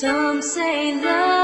Some say love